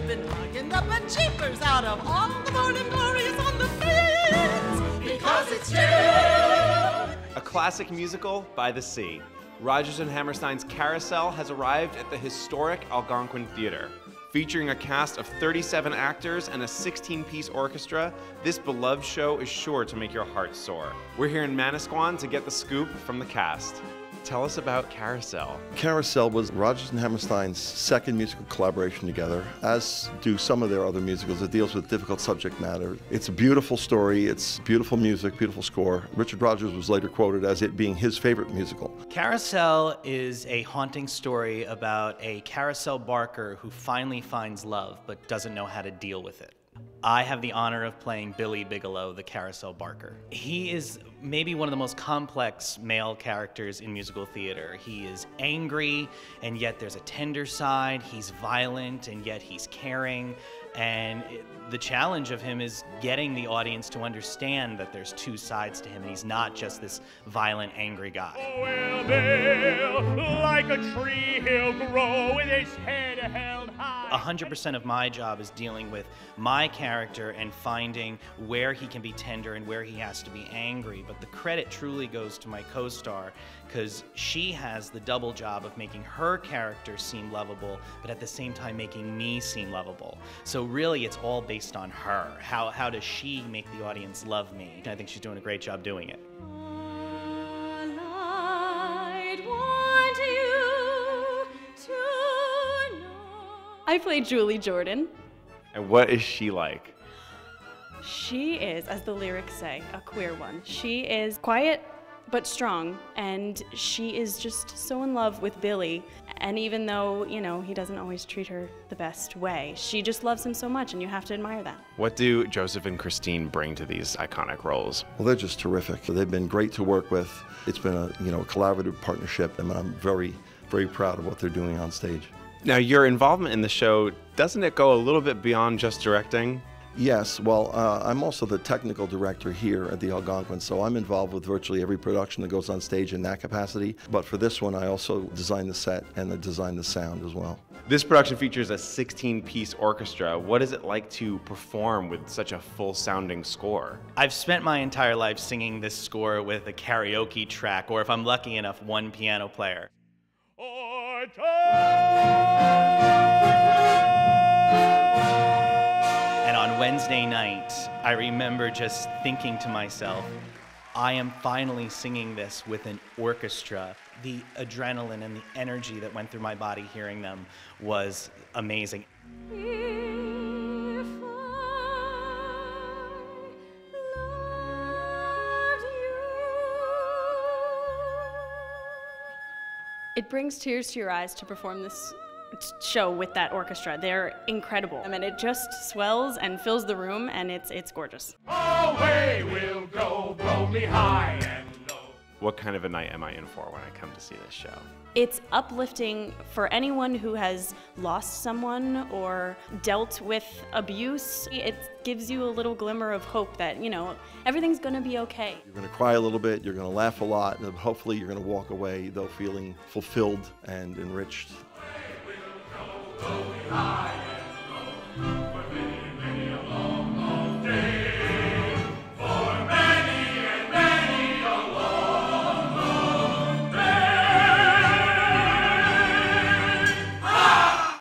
have been knocking out of all the morning glories on the because it's you. A classic musical by the sea. Rodgers and Hammerstein's Carousel has arrived at the historic Algonquin Theater. Featuring a cast of 37 actors and a 16 piece orchestra, this beloved show is sure to make your heart soar. We're here in Manasquan to get the scoop from the cast. Tell us about Carousel. Carousel was Rodgers and Hammerstein's second musical collaboration together, as do some of their other musicals. It deals with difficult subject matter. It's a beautiful story, it's beautiful music, beautiful score. Richard Rodgers was later quoted as it being his favorite musical. Carousel is a haunting story about a carousel barker who finally finds love but doesn't know how to deal with it. I have the honor of playing Billy Bigelow, the carousel barker. He is maybe one of the most complex male characters in musical theater. He is angry, and yet there's a tender side. He's violent, and yet he's caring. And it, the challenge of him is getting the audience to understand that there's two sides to him, and he's not just this violent, angry guy. Well, like a tree he'll grow with his head held high. 100% of my job is dealing with my character and finding where he can be tender and where he has to be angry. But the credit truly goes to my co star because she has the double job of making her character seem lovable, but at the same time making me seem lovable. So really, it's all based on her. How, how does she make the audience love me? And I think she's doing a great job doing it. I play Julie Jordan. And what is she like? She is, as the lyrics say, a queer one. She is quiet but strong, and she is just so in love with Billy. And even though, you know, he doesn't always treat her the best way, she just loves him so much, and you have to admire that. What do Joseph and Christine bring to these iconic roles? Well, they're just terrific. They've been great to work with. It's been a, you know, a collaborative partnership, and I'm very, very proud of what they're doing on stage. Now, your involvement in the show, doesn't it go a little bit beyond just directing? Yes, well, uh, I'm also the technical director here at the Algonquin, so I'm involved with virtually every production that goes on stage in that capacity. But for this one, I also design the set and I design the sound as well. This production features a 16 piece orchestra. What is it like to perform with such a full sounding score? I've spent my entire life singing this score with a karaoke track, or if I'm lucky enough, one piano player. Wednesday night, I remember just thinking to myself, I am finally singing this with an orchestra. The adrenaline and the energy that went through my body hearing them was amazing. It brings tears to your eyes to perform this show with that orchestra. They're incredible. I mean, it just swells and fills the room, and it's it's gorgeous. Away we'll go, blow me high and low. What kind of a night am I in for when I come to see this show? It's uplifting for anyone who has lost someone or dealt with abuse. It gives you a little glimmer of hope that, you know, everything's going to be okay. You're going to cry a little bit, you're going to laugh a lot, and hopefully you're going to walk away, though, feeling fulfilled and enriched. Blow me high